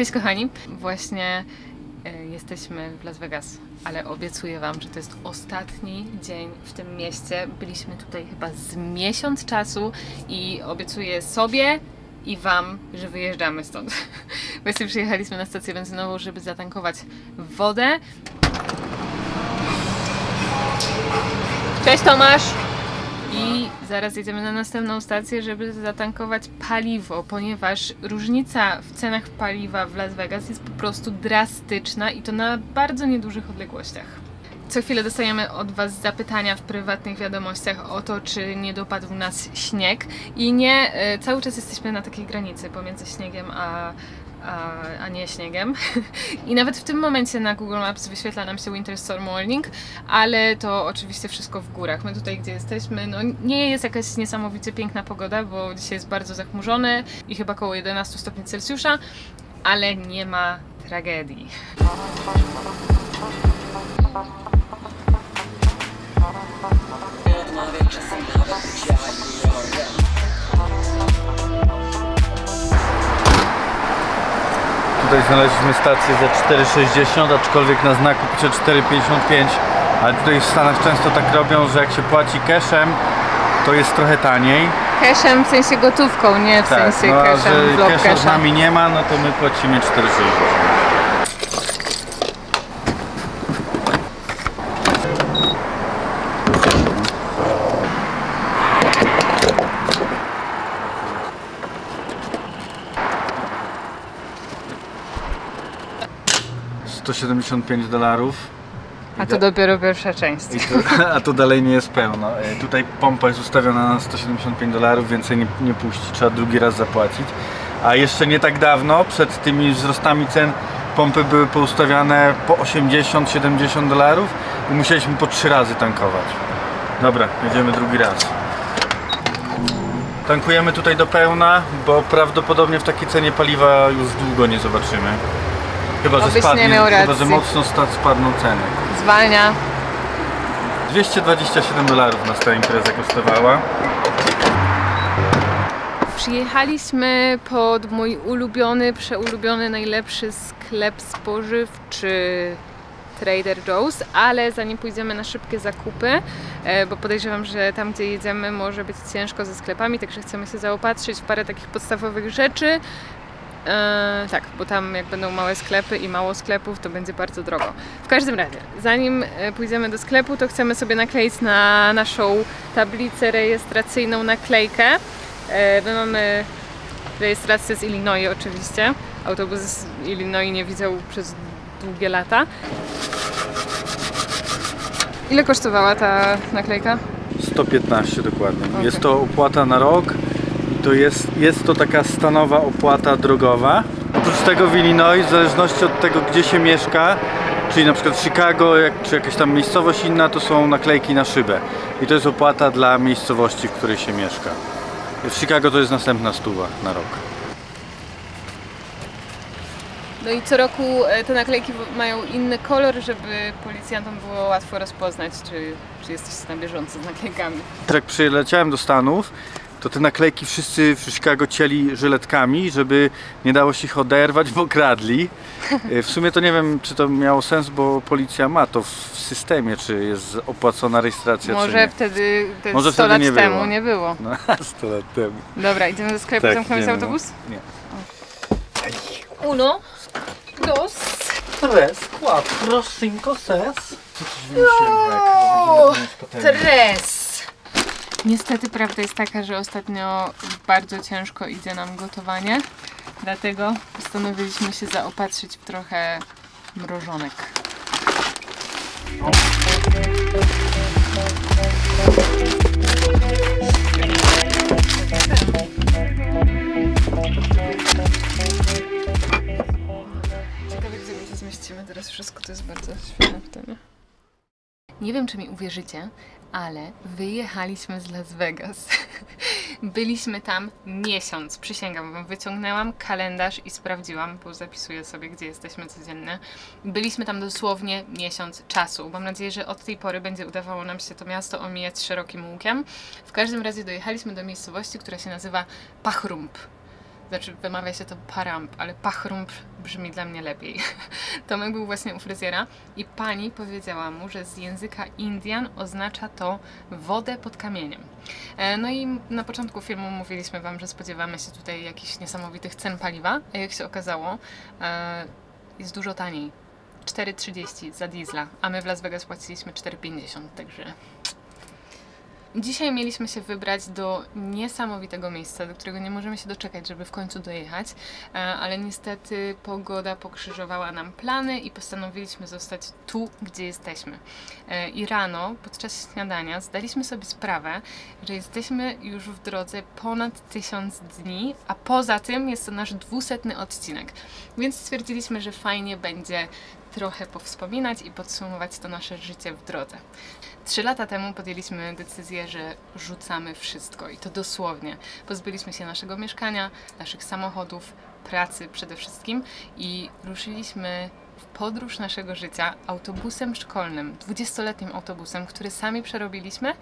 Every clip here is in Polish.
Cześć kochani, właśnie e, jesteśmy w Las Vegas, ale obiecuję Wam, że to jest ostatni dzień w tym mieście. Byliśmy tutaj chyba z miesiąc czasu i obiecuję sobie i Wam, że wyjeżdżamy stąd. Właśnie przyjechaliśmy na stację benzynową, żeby zatankować wodę. Cześć Tomasz! I zaraz jedziemy na następną stację, żeby zatankować paliwo, ponieważ różnica w cenach paliwa w Las Vegas jest po prostu drastyczna i to na bardzo niedużych odległościach. Co chwilę dostajemy od Was zapytania w prywatnych wiadomościach o to, czy nie dopadł nas śnieg. I nie, e, cały czas jesteśmy na takiej granicy pomiędzy śniegiem a, a, a nie śniegiem. I nawet w tym momencie na Google Maps wyświetla nam się Winter Storm Warning, ale to oczywiście wszystko w górach. My tutaj, gdzie jesteśmy, no nie jest jakaś niesamowicie piękna pogoda, bo dzisiaj jest bardzo zachmurzone i chyba około 11 stopni Celsjusza, ale nie ma tragedii. Tutaj znaleźliśmy stację za 4,60, aczkolwiek na znaku pisze 4,55 ale tutaj w Stanach często tak robią, że jak się płaci cashem to jest trochę taniej. Cashem w sensie gotówką, nie w sensie no, cashem, że casha z nami nie ma, no to my płacimy 4,60. $175 dolarów. A to dopiero pierwsza część. To, a to dalej nie jest pełno. E, Tutaj pompa jest ustawiona na 175 dolarów, więcej nie, nie puści, trzeba drugi raz zapłacić. A jeszcze nie tak dawno, przed tymi wzrostami cen, pompy były poustawiane po 80-70 dolarów i musieliśmy po trzy razy tankować. Dobra, jedziemy drugi raz. Tankujemy tutaj do pełna, bo prawdopodobnie w takiej cenie paliwa już długo nie zobaczymy. Chyba, że Obyś nie spadnie, miał chyba, że racji. mocno sta- spadną ceny. Zwalnia. 227 dolarów nas ta impreza kosztowała. Przyjechaliśmy pod mój ulubiony, przeulubiony, najlepszy sklep spożywczy Trader Joe's, ale zanim pójdziemy na szybkie zakupy, e, bo podejrzewam, że tam gdzie jedziemy może być ciężko ze sklepami, także chcemy się zaopatrzyć w parę takich podstawowych rzeczy. E, tak, bo tam jak będą małe sklepy i mało sklepów, to będzie bardzo drogo. W każdym razie, zanim e, pójdziemy do sklepu, to chcemy sobie nakleić na naszą tablicę rejestracyjną naklejkę. E, My mamy rejestrację z Illinois oczywiście. Autobus z Illinois nie widział przez długie lata. Ile kosztowała ta naklejka? 115 dokładnie. Okej. Jest to opłata na rok to jest, jest to taka stanowa opłata drogowa. Oprócz tego w Illinois, w zależności od tego gdzie się mieszka, czyli na przykład Chicago, jak, czy jakaś tam miejscowość inna, to są naklejki na szybę. I to jest opłata dla miejscowości, w której się mieszka. W Chicago to jest następna stuwa na rok. No i co roku e, te naklejki mają inny kolor, żeby policjantom było łatwo rozpoznać, czy, czy jesteście na bieżąco z naklejkami. Jak przyleciałem do Stanów, to te naklejki wszyscy w Chicago cieli żyletkami, żeby nie dało się ich oderwać, bo kradli. E, W sumie to nie wiem, czy to miało sens, bo policja ma to w systemie, czy jest opłacona rejestracja, czy Może nie. wtedy, te Może 100 wtedy lat nie temu było. nie było. No, 100 lat temu. Dobra, idziemy do sklepu, Tak, zamknąć idziemy, no. autobus? Nie. Uno, dos, Tres, cuatro, cinco, seis. Tres. Niestety prawda jest taka, że ostatnio bardzo ciężko idzie nam gotowanie, dlatego postanowiliśmy się zaopatrzyć w trochę mrożonek. Ciekawe, gdzie my to zmieścimy teraz wszystko, to jest bardzo świetne pytanie. Nie wiem, czy mi uwierzycie, ale wyjechaliśmy z Las Vegas. Byliśmy tam miesiąc, przysięgam wam. Wyciągnęłam kalendarz i sprawdziłam, bo zapisuję sobie, gdzie jesteśmy codziennie. Byliśmy tam dosłownie miesiąc czasu. Mam nadzieję, że od tej pory będzie udawało nam się to miasto omijać szerokim łukiem. W każdym razie dojechaliśmy do miejscowości, która się nazywa Pachrump. Znaczy, wymawia się to paramp, ale pachrump brzmi dla mnie lepiej. Tomek był właśnie u fryzjera i pani powiedziała mu, że z języka Indian oznacza to wodę pod kamieniem. E, No i na początku filmu mówiliśmy Wam, że spodziewamy się tutaj jakichś niesamowitych cen paliwa, a jak się okazało, e, jest dużo taniej. 4,30 za diesla, a my w Las Vegas płaciliśmy 4,50, także Dzisiaj mieliśmy się wybrać do niesamowitego miejsca, do którego nie możemy się doczekać, żeby w końcu dojechać, e, ale niestety pogoda pokrzyżowała nam plany i postanowiliśmy zostać tu, gdzie jesteśmy. E, I rano, podczas śniadania, zdaliśmy sobie sprawę, że jesteśmy już w drodze ponad tysiąc dni, a poza tym jest to nasz dwusetny odcinek. Więc stwierdziliśmy, że fajnie będzie trochę powspominać i podsumować to nasze życie w drodze. Trzy lata temu podjęliśmy decyzję, że rzucamy wszystko i to dosłownie. Pozbyliśmy się naszego mieszkania, naszych samochodów, pracy przede wszystkim i ruszyliśmy w podróż naszego życia autobusem szkolnym, 20-letnim autobusem, który sami przerobiliśmy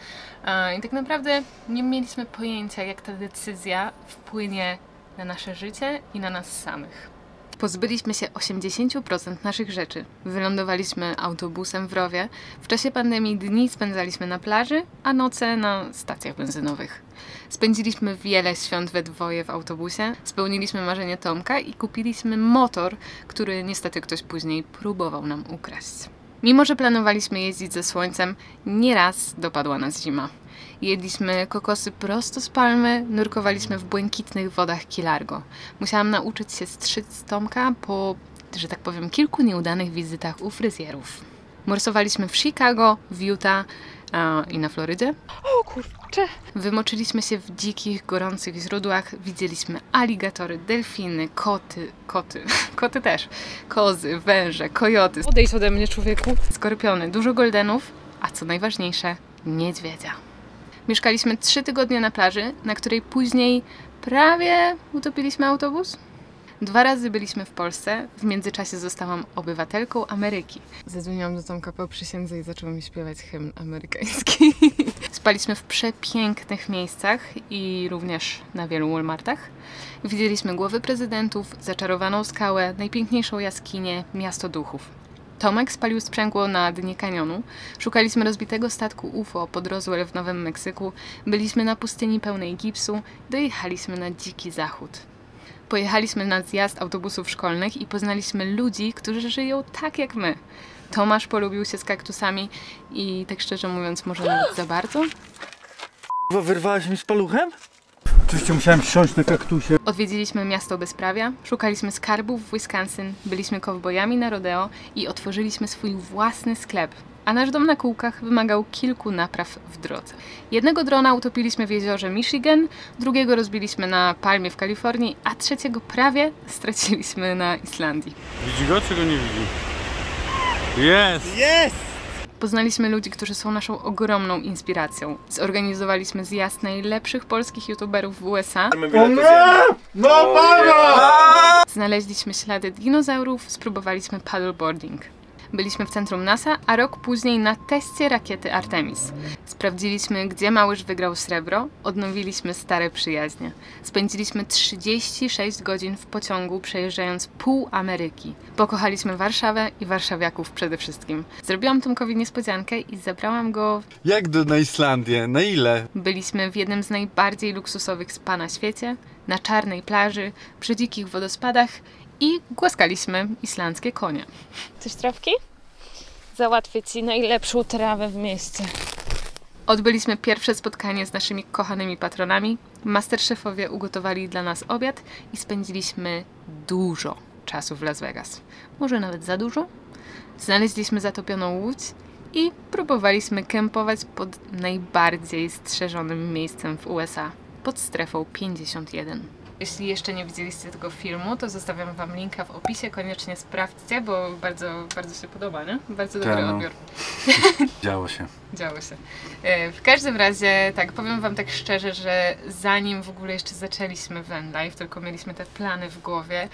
i tak naprawdę nie mieliśmy pojęcia, jak ta decyzja wpłynie na nasze życie i na nas samych. Pozbyliśmy się 80% naszych rzeczy. Wylądowaliśmy autobusem w rowie. W czasie pandemii dni spędzaliśmy na plaży, a noce na stacjach benzynowych. Spędziliśmy wiele świąt we dwoje w autobusie, spełniliśmy marzenie Tomka i kupiliśmy motor, który niestety ktoś później próbował nam ukraść. Mimo, że planowaliśmy jeździć ze słońcem, nieraz dopadła nas zima. Jedliśmy kokosy prosto z palmy, nurkowaliśmy w błękitnych wodach Kilargo. Musiałam nauczyć się strzyc Tomka po, że tak powiem, kilku nieudanych wizytach u fryzjerów. Morsowaliśmy w Chicago, w Utah i na Florydzie. O Wymoczyliśmy się w dzikich, gorących źródłach, widzieliśmy aligatory, delfiny, koty, koty, koty też, kozy, węże, kojoty, Odejdź ode mnie, człowieku. skorpiony, dużo goldenów, a co najważniejsze, niedźwiedzia. Mieszkaliśmy trzy tygodnie na plaży, na której później prawie utopiliśmy autobus. Dwa razy byliśmy w Polsce, w międzyczasie zostałam obywatelką Ameryki. Zadzwoniłam do Tomka po przysiędze i zaczął mi śpiewać hymn amerykański. Spaliśmy w przepięknych miejscach i również na wielu Walmartach. Widzieliśmy głowy prezydentów, zaczarowaną skałę, najpiękniejszą jaskinię, miasto duchów. Tomek spalił sprzęgło na dnie kanionu. Szukaliśmy rozbitego statku UFO pod Roswell w Nowym Meksyku. Byliśmy na pustyni pełnej gipsu. Dojechaliśmy na dziki zachód. Pojechaliśmy na zjazd autobusów szkolnych i poznaliśmy ludzi, którzy żyją tak jak my. Tomasz polubił się z kaktusami i tak szczerze mówiąc, może nawet za bardzo. Kurwa, wyrwałaś mi z paluchem? Oczywiście musiałem siąść na kaktusie. Odwiedziliśmy miasto bezprawia, szukaliśmy skarbów w Wisconsin, byliśmy kowbojami na rodeo i otworzyliśmy swój własny sklep. A nasz dom na kółkach wymagał kilku napraw w drodze. Jednego drona utopiliśmy w jeziorze Michigan, drugiego rozbiliśmy na palmie w Kalifornii, a trzeciego prawie straciliśmy na Islandii. Widzi go, czy go nie widzi? Jest! Poznaliśmy ludzi, którzy są naszą ogromną inspiracją. Zorganizowaliśmy zjazd najlepszych polskich youtuberów w USA. No para! Znaleźliśmy ślady dinozaurów, spróbowaliśmy paddleboarding. Byliśmy w centrum NASA, a rok później na teście rakiety Artemis. Sprawdziliśmy, gdzie Małysz wygrał srebro, odnowiliśmy stare przyjaźnie. Spędziliśmy 36 godzin w pociągu, przejeżdżając pół Ameryki. Pokochaliśmy Warszawę i warszawiaków przede wszystkim. Zrobiłam Tomkowi niespodziankę i zabrałam go Jak do, na Islandię? Na ile? Byliśmy w jednym z najbardziej luksusowych spa na świecie, na czarnej plaży, przy dzikich wodospadach i głaskaliśmy islandzkie konie. Chcesz trawki? Załatwię ci najlepszą trawę w mieście. Odbyliśmy pierwsze spotkanie z naszymi kochanymi patronami. Masterchefowie ugotowali dla nas obiad i spędziliśmy dużo czasu w Las Vegas. Może nawet za dużo. Znaleźliśmy zatopioną łódź i próbowaliśmy kempować pod najbardziej strzeżonym miejscem w USA, pod strefą 51. Jeśli jeszcze nie widzieliście tego filmu, to zostawiam Wam linka w opisie. Koniecznie sprawdźcie, bo bardzo, bardzo się podoba, nie? Bardzo dobry Tak, no. odbiór. Działo się. Działo się. E, W każdym razie, tak, powiem Wam tak szczerze, że zanim w ogóle jeszcze zaczęliśmy Van Life, tylko mieliśmy te plany w głowie,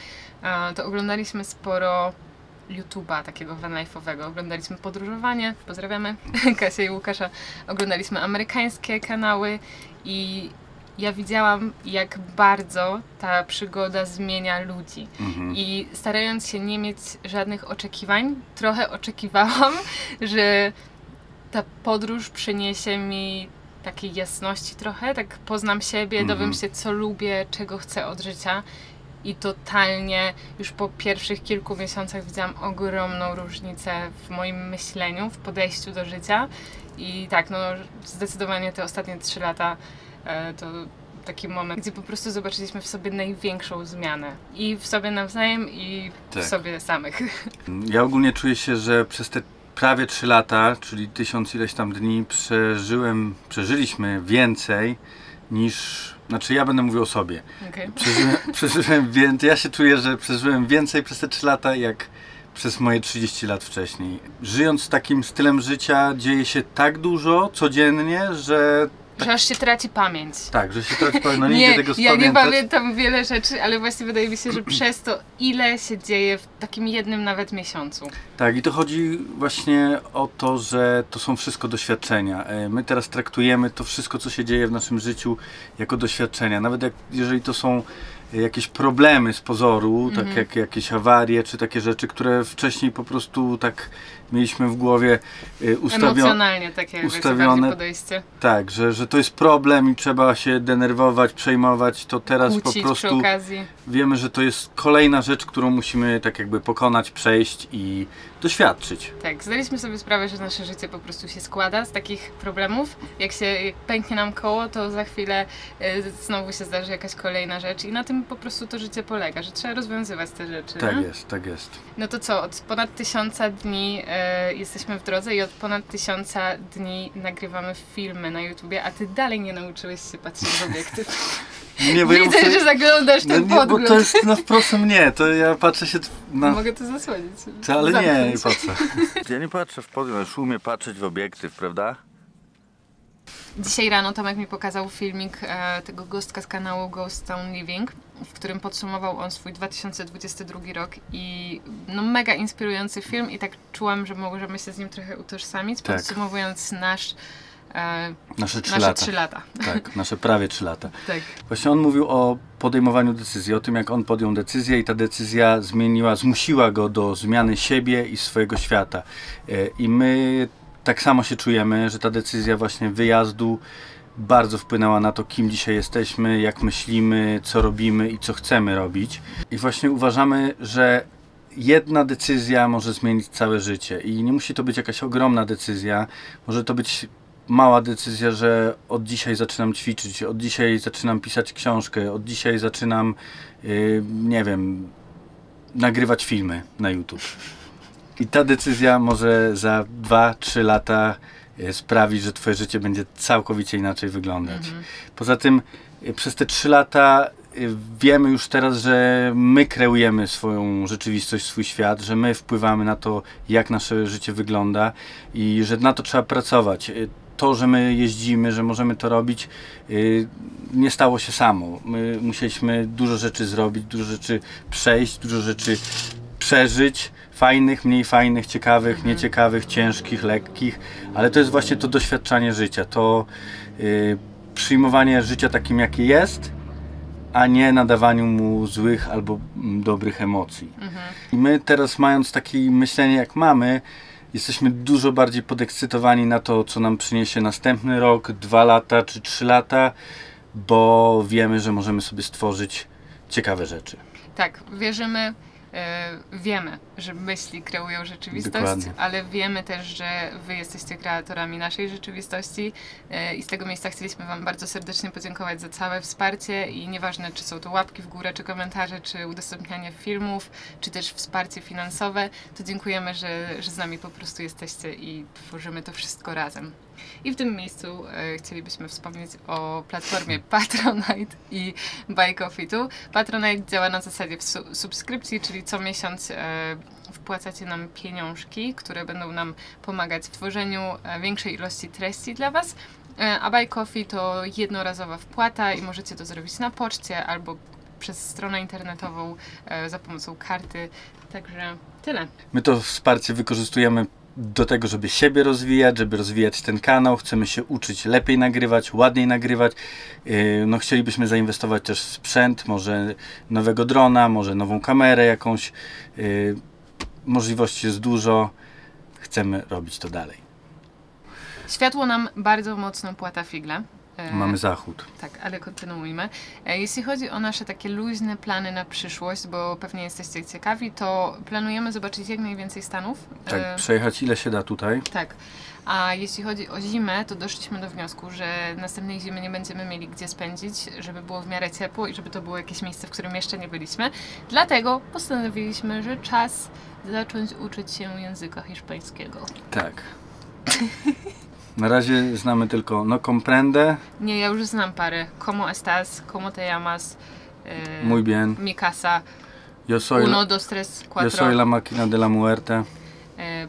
to oglądaliśmy sporo YouTube'a takiego vanlife'owego. Oglądaliśmy podróżowanie, pozdrawiamy Kasię i Łukasza. Oglądaliśmy amerykańskie kanały i ja widziałam, jak bardzo ta przygoda zmienia ludzi. Mhm. I starając się nie mieć żadnych oczekiwań, trochę oczekiwałam, że ta podróż przyniesie mi takiej jasności trochę, tak poznam siebie, Mhm. dowiem się, co lubię, czego chcę od życia. I totalnie już po pierwszych kilku miesiącach widziałam ogromną różnicę w moim myśleniu, w podejściu do życia. I tak, no zdecydowanie te ostatnie trzy lata to taki moment, gdzie po prostu zobaczyliśmy w sobie największą zmianę. I w sobie nawzajem, i Tak. w sobie samych. Ja ogólnie czuję się, że przez te prawie 3 lata, czyli tysiąc ileś tam dni, przeżyłem, przeżyliśmy więcej niż. Znaczy, ja będę mówił o sobie. Okej. Przeżyłem, przeżyłem więcej. Ja się czuję, że przeżyłem więcej przez te 3 lata, jak przez moje 30 lat wcześniej. Żyjąc takim stylem życia, dzieje się tak dużo codziennie, że. Że aż się traci pamięć. Tak, że się traci no nie, nie, tego ja nie spamiętać. pamiętam wiele rzeczy, ale właśnie wydaje mi się, że przez to, ile się dzieje w takim jednym nawet miesiącu. Tak, i to chodzi właśnie o to, że to są wszystko doświadczenia. E, My teraz traktujemy to wszystko, co się dzieje w naszym życiu, jako doświadczenia. Nawet jak, jeżeli to są jakieś problemy z pozoru, Mhm. tak jak jakieś awarie, czy takie rzeczy, które wcześniej po prostu tak mieliśmy w głowie e, ustawione. Emocjonalnie takie ustawione- podejście. Tak, że, że to jest problem i trzeba się denerwować, przejmować, to teraz Kłócić po prostu wiemy, że to jest kolejna rzecz, którą musimy tak jakby pokonać, przejść i doświadczyć. Tak, zdaliśmy sobie sprawę, że nasze życie po prostu się składa z takich problemów. Jak się jak pęknie nam koło, to za chwilę e, znowu się zdarzy jakaś kolejna rzecz i na tym po prostu to życie polega, że trzeba rozwiązywać te rzeczy. Tak nie? jest, tak jest. No to co, od ponad tysiąca dni e, jesteśmy w drodze i od ponad tysiąca dni nagrywamy filmy na YouTubie, a ty dalej nie nauczyłeś się patrzeć w obiektyw. Nie, Widzę, że zaglądasz no ten nie, bo podgląd. to jest na wprost mnie, to ja patrzę się na... Mogę to zasłonić. To, ale nie, nie zamknąć. patrzę. Ja nie patrzę w podgląd, już umiem patrzeć w obiektyw, prawda? Dzisiaj rano Tomek mi pokazał filmik e, tego gostka z kanału Ghost Town Living, w którym podsumował on swój 2022 rok i no mega inspirujący film i tak czułam, że możemy się z nim trochę utożsamić, Tak. podsumowując nasz, e, Nasze trzy nasze lata. trzy lata. Tak, nasze prawie trzy lata. Tak. Właśnie on mówił o podejmowaniu decyzji, o tym jak on podjął decyzję i ta decyzja zmieniła, zmusiła go do zmiany siebie i swojego świata. E, I my tak samo się czujemy, że ta decyzja właśnie wyjazdu bardzo wpłynęła na to, kim dzisiaj jesteśmy, jak myślimy, co robimy i co chcemy robić. I właśnie uważamy, że jedna decyzja może zmienić całe życie i nie musi to być jakaś ogromna decyzja, może to być mała decyzja, że od dzisiaj zaczynam ćwiczyć, od dzisiaj zaczynam pisać książkę, od dzisiaj zaczynam, yy, nie wiem, nagrywać filmy na YouTube. I ta decyzja może za 2-3 lata yy, sprawić, że Twoje życie będzie całkowicie inaczej wyglądać. Mhm. Poza tym y, przez te trzy lata y, wiemy już teraz, że my kreujemy swoją rzeczywistość, swój świat, że my wpływamy na to, jak nasze życie wygląda i że na to trzeba pracować. To, że my jeździmy, że możemy to robić, nie stało się samo. My musieliśmy dużo rzeczy zrobić, dużo rzeczy przejść, dużo rzeczy przeżyć. Fajnych, mniej fajnych, ciekawych, nieciekawych, ciężkich, lekkich, ale to jest właśnie to doświadczanie życia, to y, przyjmowanie życia takim, jakie jest, a nie nadawaniu mu złych albo mm, dobrych emocji. Mhm. I my teraz, mając takie myślenie, jak mamy, jesteśmy dużo bardziej podekscytowani na to, co nam przyniesie następny rok, dwa lata czy trzy lata, bo wiemy, że możemy sobie stworzyć ciekawe rzeczy. Tak, wierzymy, wiemy, że myśli kreują rzeczywistość, Dokładnie. ale wiemy też, że Wy jesteście kreatorami naszej rzeczywistości e, i z tego miejsca chcieliśmy Wam bardzo serdecznie podziękować za całe wsparcie i nieważne, czy są to łapki w górę, czy komentarze, czy udostępnianie filmów, czy też wsparcie finansowe, to dziękujemy, że, że z nami po prostu jesteście i tworzymy to wszystko razem. I w tym miejscu e, chcielibyśmy wspomnieć o platformie Patronite i Buy Coffee Tu. Patronite działa na zasadzie su- subskrypcji, czyli co miesiąc e, wpłacacie nam pieniążki, które będą nam pomagać w tworzeniu e, większej ilości treści dla Was. A Buy Coffee to jednorazowa wpłata i możecie to zrobić na poczcie albo przez stronę internetową za pomocą karty. Także tyle. My to wsparcie wykorzystujemy do tego, żeby siebie rozwijać, żeby rozwijać ten kanał. Chcemy się uczyć lepiej nagrywać, ładniej nagrywać. Yy, No, chcielibyśmy zainwestować też w sprzęt, może nowego drona, może nową kamerę jakąś. Yy, Możliwości jest dużo. Chcemy robić to dalej. Światło nam bardzo mocno płata figle. E, Mamy zachód. Tak, ale kontynuujmy. E, Jeśli chodzi o nasze takie luźne plany na przyszłość, bo pewnie jesteście ciekawi, to planujemy zobaczyć jak najwięcej stanów. Tak, E, przejechać ile się da tutaj. Tak. A jeśli chodzi o zimę, to doszliśmy do wniosku, że następnej zimy nie będziemy mieli gdzie spędzić, żeby było w miarę ciepło i żeby to było jakieś miejsce, w którym jeszcze nie byliśmy. Dlatego postanowiliśmy, że czas zacząć uczyć się języka hiszpańskiego. Tak. Na razie znamy tylko no comprende, Nie, ja już znam parę. Como estás? Como te llamas? E, muy bien, Mi casa. yo soy, Uno, dos, tres, yo cuatro. soy la máquina de la muerte. E,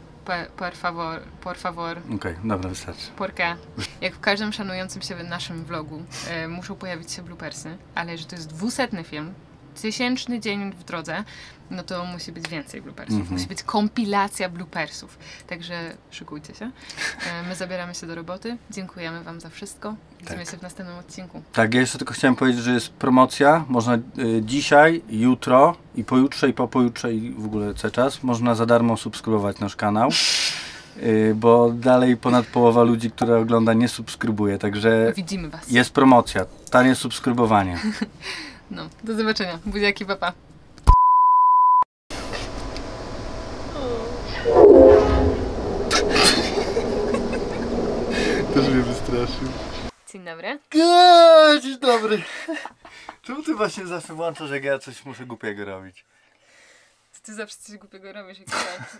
por, favor, por favor. Okej, dobra, wystarczy. Porkę. Jak w każdym szanującym się naszym vlogu e, muszą pojawić się bloopersy, ale że to jest dwusetny film, tysięczny dzień w drodze, no to musi być więcej bloopersów. Mhm. Musi być kompilacja bloopersów. Także szykujcie się. E, my zabieramy się do roboty. Dziękujemy Wam za wszystko. Widzimy Tak. się w następnym odcinku. Tak, ja jeszcze tylko chciałem powiedzieć, że jest promocja. Można y, dzisiaj, jutro i pojutrze i po pojutrze i w ogóle cały czas można za darmo subskrybować nasz kanał. Y, bo dalej ponad połowa ludzi, która ogląda nie subskrybuje, także Widzimy Was. jest promocja. Tanie subskrybowanie. No, do zobaczenia. Buziaki, papa. Też mnie wystraszył. Dzień dobry. Dzień dobry. Czemu ty właśnie zawsze włączasz, jak ja coś muszę głupiego robić? Ty zawsze coś głupiego robisz, jak tak.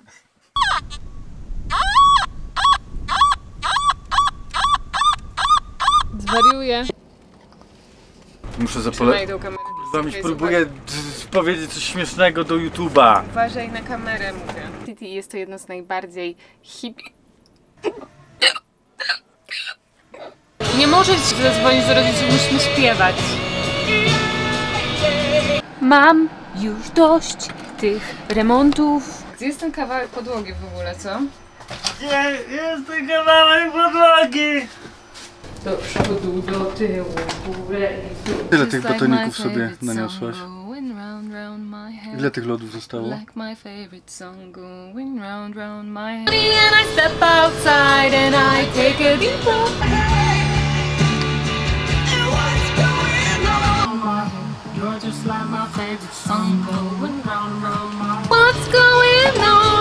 Zwariuję. Muszę zapole... Tą kamerę. Próbuję powiedzieć coś śmiesznego do YouTube'a. Uważaj na kamerę, mówię. City jest to jedno z najbardziej hip... Nie możesz zadzwonić do rodziców, musimy śpiewać. Mam już dość tych remontów. Gdzie jest ten kawałek podłogi w ogóle, co? Gdzie jest ten kawałek podłogi? Do przodu, do tyłu, w górę i w dół. Ile tych like batoników my sobie favorite naniosłaś? song going round, round my head. Ile tych lodów zostało? Like my favorite song going round, round my head. And I step outside and I take a deep breath. You're just like my favorite song going round, round my What's going on?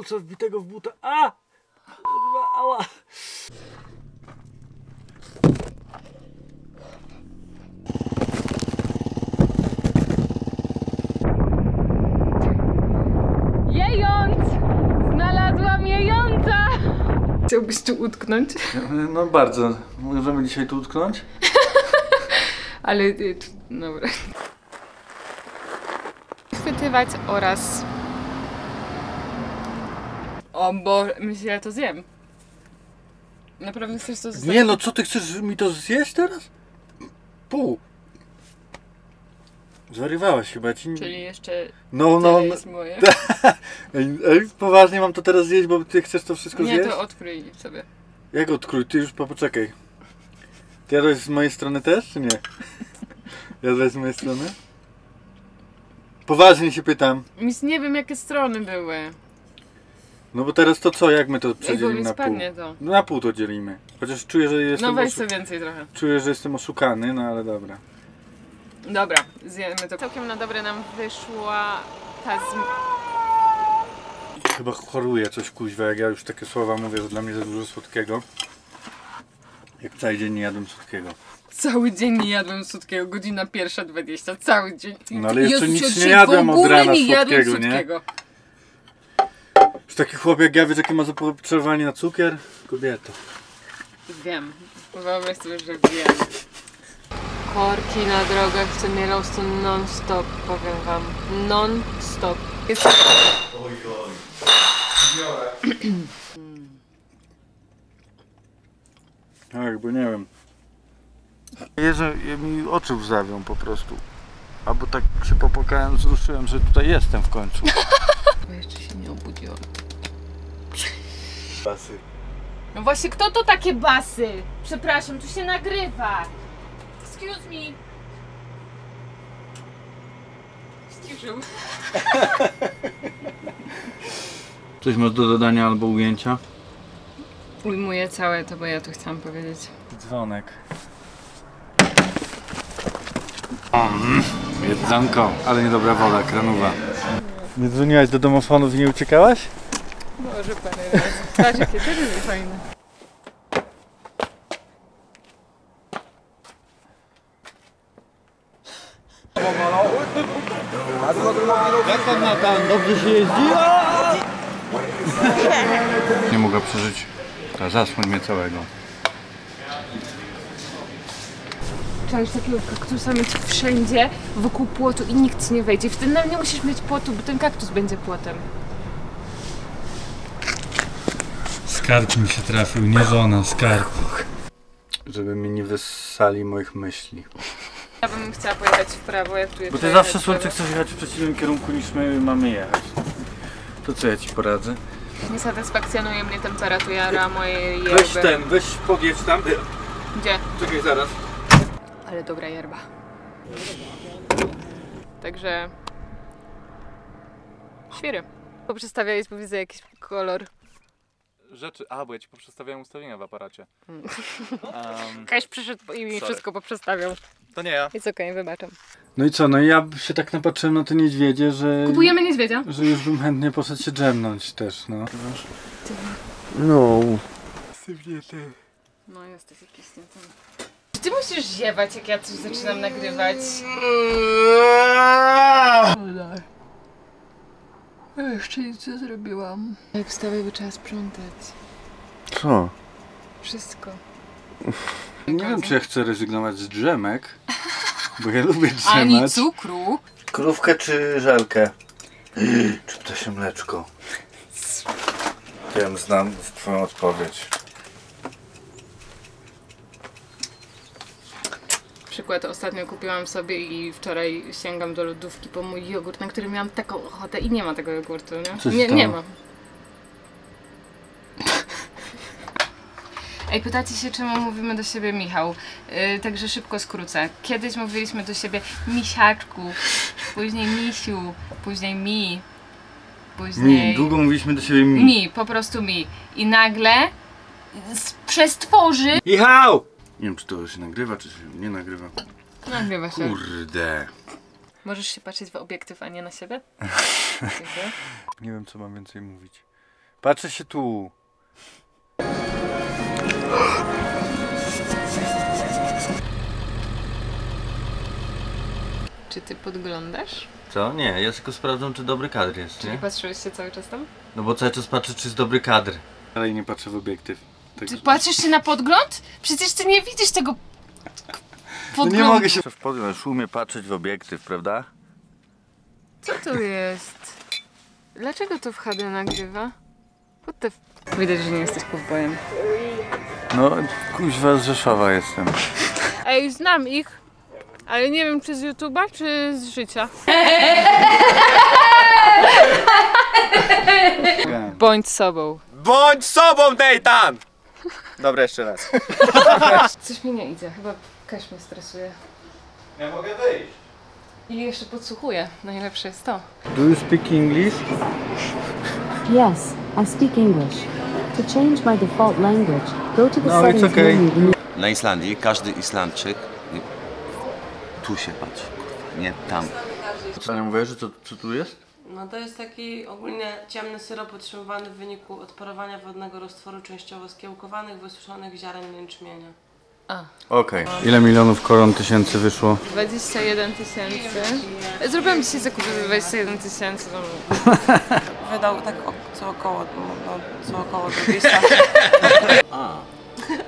Kolca wbitego w buta. A! Kurwa, Ała! jejąc! Znalazłam jejąca! Chciałbyś tu utknąć? No bardzo. Możemy dzisiaj tu utknąć? Ale, y, dobra. Chwytywać oraz... O bo myślę, ja to zjem. Naprawdę chcesz to zostawić? Nie no, co ty chcesz mi to zjeść teraz? Pół. Zwariowałaś chyba ci. Czyli jeszcze No, no, no. jest moje. Ej, ej, poważnie mam to teraz zjeść, bo ty chcesz to wszystko Nie, zjeść? to odkryj sobie. Jak odkrój? Ty już po- poczekaj. Ty jadłeś z mojej strony też, czy nie? Jadłeś z mojej strony? Poważnie się pytam. Nic nie wiem, jakie strony były. No bo teraz to co, jak my to mi na pół? to. No na pół to dzielimy. Chociaż czuję, że jestem, No weź sobie więcej trochę. czuję, że jestem oszukany, no ale dobra. Dobra, zjemy to. Całkiem na dobre nam wyszła ta z... Chyba choruję coś kuźwa, jak ja już takie słowa mówię, że dla mnie za dużo słodkiego. Jak cały dzień nie jadłem słodkiego. Cały dzień nie jadłem słodkiego, godzina pierwsza dwadzieścia, cały dzień. No ale jeszcze Jezus, nic nie jadłem od rana nie jadłem słodkiego, nie? Już taki chłop jak ja, wiesz jakie ma zapotrzebowanie na cukier? Kobieto. Wiem, wyobraź sobie, że wiem. Korki na drogach w tym Yellowstone non-stop, powiem wam. Non-stop. Jest... Tak, bo nie wiem. Jeże, mi oczy wzawią po prostu. Albo tak się popłakałem, wzruszyłem, że tutaj jestem w końcu. Bo jeszcze się nie obudziłam. Pasy. No właśnie, kto to takie basy? Przepraszam, tu się nagrywa. Excuse me. Ściszył. Coś masz do dodania albo ujęcia? Ujmuję całe to, bo ja to chciałam powiedzieć. Dzwonek. Mm, jedzonko, ale niedobra woda, kranowa. Nie dzwoniłaś do domofonów i nie uciekałaś? Może parę razy. Patrz, jakie to jest fajne. Jak on na tam? Dobrze się jeździ? Nie mogła przeżyć. Ta zasłoń mnie całego. Już takiego kaktusa mieć wszędzie, wokół płotu i nikt ci nie wejdzie. Wtedy nawet nie musisz mieć płotu, bo ten kaktus będzie płotem. Skarb mi się trafił, nie żona, skarb. Żeby mi nie wyssali moich myśli. Ja bym chciała pojechać w prawo, jak tu Bo ty zawsze słońce chcesz jechać w przeciwnym kierunku niż my mamy jechać. To co ja ci poradzę? Nie satysfakcjonuje mnie temperatura mojej Weź yerby. ten, weź podjedź tam. Gdzie? Czekaj zaraz. Ale dobra yerba. Także... Świry. Poprzestawiałeś, bo widzę jakiś kolor. Rzeczy. A, bo ja ci poprzestawiałem ustawienia w aparacie. Mm. Um, Kaś przyszedł i mi Sorry. wszystko poprzestawiał. to nie ja. Jest okej, wybaczam. No i co, no i ja się tak napatrzyłem na te niedźwiedzie, że... Kupujemy niedźwiedzia. Że już bym chętnie poszedł się drzemnąć też, no. No. No jesteś jakiś ten ty musisz ziewać, jak ja coś zaczynam nagrywać? Jeszcze nic nie zrobiłam. Jak wstawaj, bo trzeba sprzątać. Co? Wszystko. Nie wiem, czy ja chcę rezygnować z drzemek, bo ja lubię Ani drzemać. cukru. Krówkę czy żelkę? Czy ptasie mleczko? Wiem, znam twoją odpowiedź. Przykład ostatnio kupiłam sobie i wczoraj sięgam do lodówki po mój jogurt, na który miałam taką ochotę i nie ma tego jogurtu, nie? Nie, nie ma. Ej, pytacie się, czemu mówimy do siebie Michał? Yy, także szybko skrócę. Kiedyś mówiliśmy do siebie Misiaczku, później Misiu, później Mi, później... Mi, długo mówiliśmy do siebie mi. Mi, po prostu mi. I nagle z przestworzy... Michał! Nie wiem, czy to się nagrywa, czy się nie nagrywa. Nagrywa się. Kurde. Możesz się patrzeć w obiektyw, a nie na siebie? Nie wiem, co mam więcej mówić. Patrzę się tu. Czy ty podglądasz? Co? Nie, ja tylko sprawdzam, czy dobry kadr jest, Czyli nie? patrzyłeś się cały czas tam? No bo cały czas patrzę, czy jest dobry kadr. Ale nie patrzę w obiektyw. Ty patrzysz się na podgląd? Przecież ty nie widzisz tego No podglądu. nie mogę się... W podgląd, już umie patrzeć w obiektyw, prawda? Co to jest? Dlaczego to w HD nagrywa? What the f... Widać, że nie jesteś powbojem. No, kuźwa z Rzeszowa jestem. Ej, znam ich, ale nie wiem czy z YouTube'a, czy z życia. Bądź sobą. Bądź sobą, Dejtan! Dobra, jeszcze raz. Coś mi nie idzie, chyba Kaś mnie stresuje. Ja mogę wyjść. I jeszcze podsłuchuję. Najlepsze jest to. Do you speak English? Yes, I speak English. To change my default language, go to the No, it's settings okay. menu. Na Islandii każdy Islandczyk tu się patrzy, kurwa, nie tam. Co nie mówię, że co, co tu jest? No to jest taki ogólnie ciemny syrop utrzymywany w wyniku odparowania wodnego roztworu częściowo skiełkowanych, wysuszonych ziaren jęczmienia. Okej. Ile milionów koron tysięcy wyszło? 21 tysięcy. Zrobiłam dzisiaj zakupy za 21 tysięcy. Wydał tak o, co około, no, co około drugiej strony.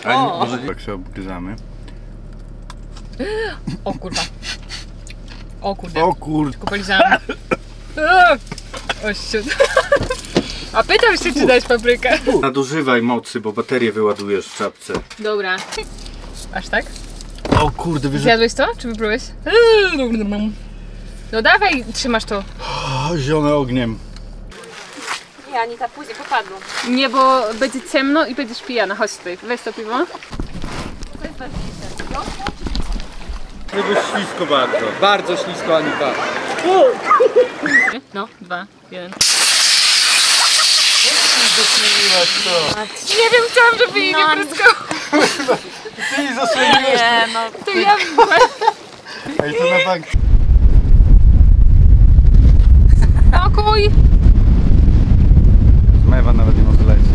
A nie, może tak się obgryzamy. O kurwa. O kurde. O kurde. Polizałam. O siód. A pytam się, czy dać paprykę. Nadużywaj mocy, bo baterię wyładujesz w czapce. Dobra. Aż tak? O kurde, wyżej. Zjadłeś to? Czy wyplułeś? No dawaj, trzymasz to. O, zielone ogniem. Nie, Anita, później popadło. Nie, bo będzie ciemno i będziesz pijana. Chodź tutaj, weź to piwo. Chyba ślisko bardzo. Bardzo ślisko, Anita. No, dwa, jeden. Nie wiem, chciałam, żeby jej nie pryskał. Ty nie zasłoniłeś. Nie, no. To ja Ej, to na bank. Spokój! Mewa nawet nie może lecieć.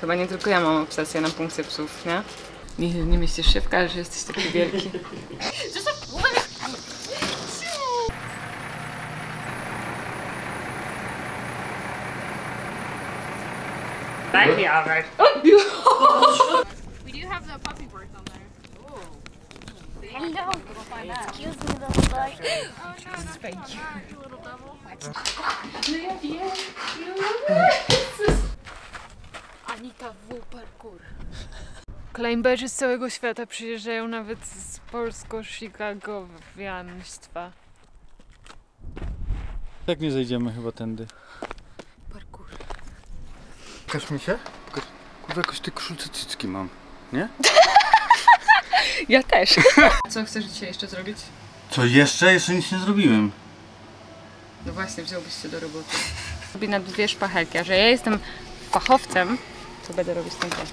Chyba nie tylko ja mam obsesję na punkcie psów, nie? Nie, nie mieścisz się w karze, jesteś taki wielki. That'd be alright. we do have the puppy birth on there. Ooh. Hello. Hello. We'll Excuse me, little boy. oh no, don't Thank you. That, you little devil. Anita, wo parkour. Climberzy z całego świata przyjeżdżają nawet z polsko-chicagowiaństwa. Jak nie zejdziemy chyba tędy? Parkour. Pokaż mi się? Pokaż. Kurwa, jakoś ty krzulce cycki mam. Nie? Ja też. Co chcesz dzisiaj jeszcze zrobić? Co jeszcze? Jeszcze nic nie zrobiłem. No właśnie, wziąłbyś się do roboty. Robię na dwie szpachelki, a że ja jestem fachowcem, to będę robić ten też.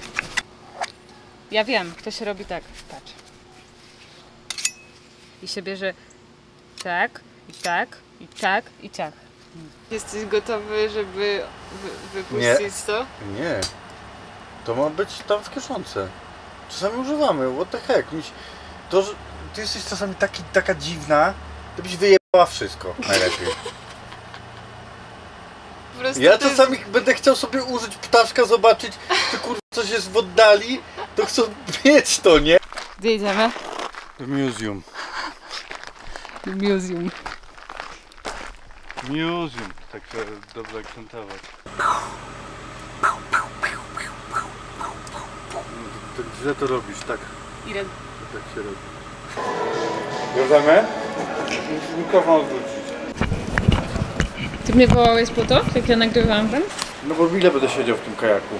Ja wiem, to się robi tak. Patrz. I się bierze tak, i tak, i tak, i tak. Jesteś gotowy, żeby wy, wypuścić to? Nie. To ma być tam w kieszonce. Czasami używamy, what the heck. Miś, to, że ty jesteś czasami taki, taka dziwna, to byś wyjebała wszystko najlepiej. Po prostu Ja jest- czasami będę chciał sobie użyć ptaszka, zobaczyć, czy kurwa coś jest w oddali, to chcę mieć to, nie? Gdzie idziemy? W museum. Museum. Museum, tak trzeba dobrze akcentować. Tak źle to robisz, tak, Ile? tak się robi. Bierzemy? Musisz mikrofon odwrócić. Ty mnie wołałeś po to, jak ja nagrywałam ten? No bo ile będę siedział w tym kajaku?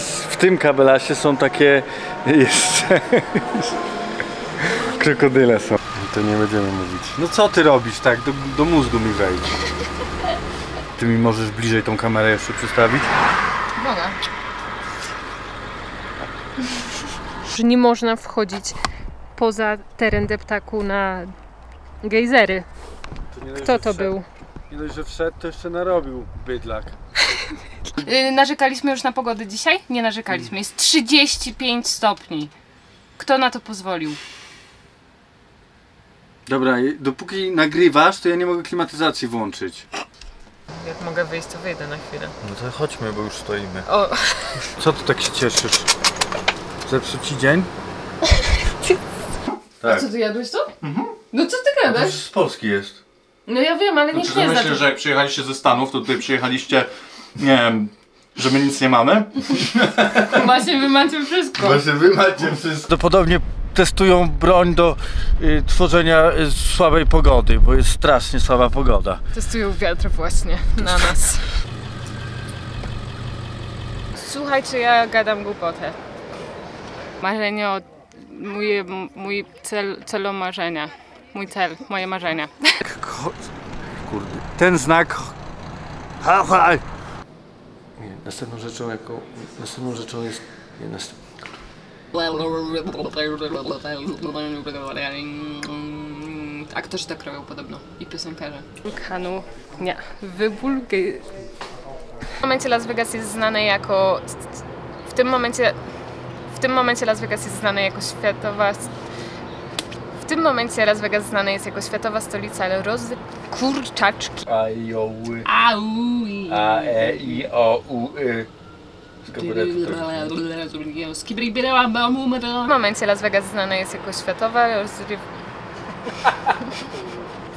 W tym kabelasie są takie jeszcze... Krokodyle są. To nie będziemy mówić. No co ty robisz tak? Do, do mózgu mi wejdź. Ty mi możesz bliżej tą kamerę jeszcze przystawić? Mogę. Że nie można wchodzić poza teren deptaku na gejzery. To Kto to wszedł- był? Nie dość, że wszedł, to jeszcze narobił bydlak. Yy, narzekaliśmy już na pogodę dzisiaj? Nie narzekaliśmy. Jest 35 stopni. Kto na to pozwolił? Dobra, dopóki nagrywasz, to ja nie mogę klimatyzacji włączyć. Jak mogę wyjść, to wyjdę na chwilę. No to chodźmy, bo już stoimy. O, Co ty tak się cieszysz? Zepsuł ci dzień? Tak. ty jadłeś to? No co ty To gadasz? już z Polski jest. No ja wiem, ale Czy nikt nie zna. myślisz, że jak przyjechaliście ze Stanów, to tutaj przyjechaliście, nie wiem, że my nic nie mamy? Właśnie wy macie wszystko. Właśnie wy macie wszystko. To podobnie testują broń do y, tworzenia y, słabej pogody, bo jest strasznie słaba pogoda. Testują wiatr właśnie na nas. Słuchaj, czy ja gadam głupotę. Marzenie o... Mój, mój cel, celomarzenia. Mój cel, moje marzenia. Kurde. Ten znak... Ha, ha. Następną rzeczą, jaką. Następną rzeczą jest. Nie, nast... Aktorzy tak robią podobno. I piosenkarze. Wulkanu. Nie. Wybór gej... W tym momencie Las Vegas jest znane jako... W tym momencie... W tym momencie Las Vegas jest znane jako światowa... W tym momencie Las Vegas znane jest jako światowa stolica roz... Kurczaczki. A, i, o, y. Au. A, e, i, o, u, y. W tym momencie Las Vegas znane jest jako światowa rozryw...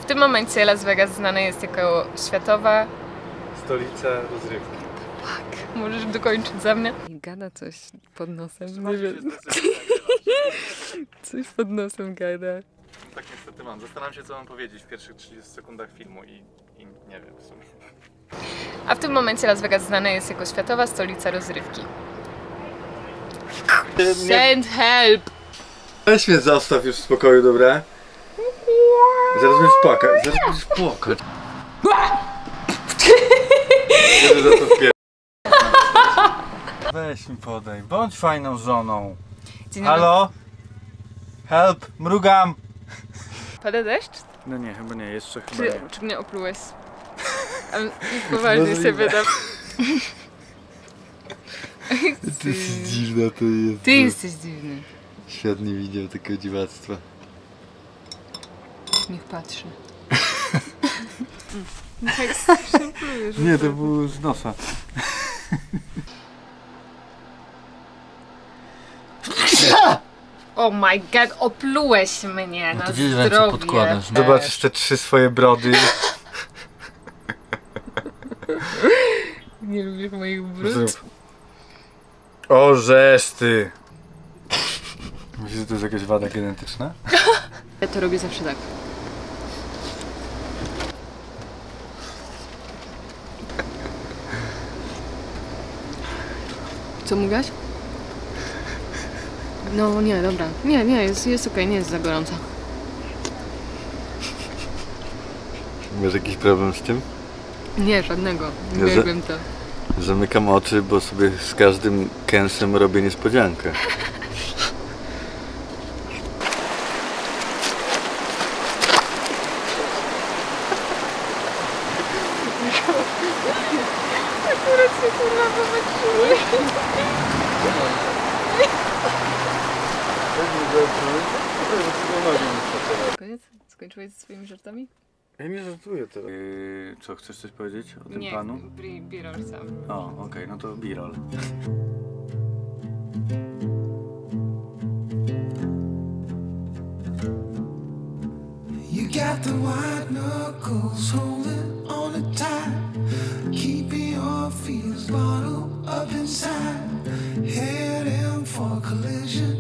W tym momencie Las Vegas znane jest jako światowa... Stolica rozrywki. Możesz dokończyć za mnie? I gada coś pod nosem, nie wiem. Coś pod nosem gada. Tak niestety mam. Zastanawiam się, co mam powiedzieć w pierwszych 30 sekundach filmu i, i nie wiem w sumie. A w tym momencie Las Vegas znana jest jako światowa stolica rozrywki. Send help! Weź mnie zostaw już w spokoju, dobra? Zaraz będziesz płakać, zaraz będziesz płakać. Weź mi podaj, bądź fajną żoną. Dzień dobry. Halo? Help, mrugam. Pada deszcz? No nie, chyba nie, jeszcze chyba Czy, nie. czy mnie oplułeś? Poważnie Możliwe. sobie dam. To jest dziwne, to jest. Ty jesteś dziwny. Świat nie widział takiego dziwactwa. Niech patrzy. Tak. Nie, to było z nosa. Oh my god, oplułeś mnie na zdrowie. Zobaczysz te trzy swoje brody. Nie lubisz moich brud? Zrób. O, ty. Myślisz, że to jest jakaś wada genetyczna? Ja to robię zawsze tak. Co mówiłaś? No nie, dobra. Nie, nie, jest, jest okej, nie jest za gorąco. Masz jakiś problem z tym? Nie, żadnego. Ja za- Uwielbiam to. Zamykam oczy, bo sobie z każdym kęsem robię niespodziankę. Akurat się kurwa popatrzyły. Koniec? Żartami? Ja nie żartuję teraz. Yy, co, chcesz coś powiedzieć o tym Nie, panu? Birol sam. O, okej, no to B-roll. You got the white knuckles holding on it tight, keeping your feels bottled up inside, heading for collision